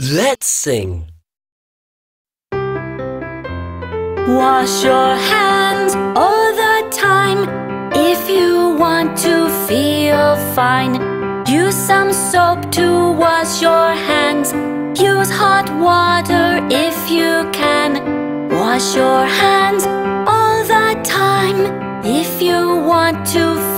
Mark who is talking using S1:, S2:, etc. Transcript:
S1: Let's sing.
S2: Wash your hands all the time if you want to feel fine. Use some soap to wash your hands. Use hot water if you can. Wash your hands all the time if you want to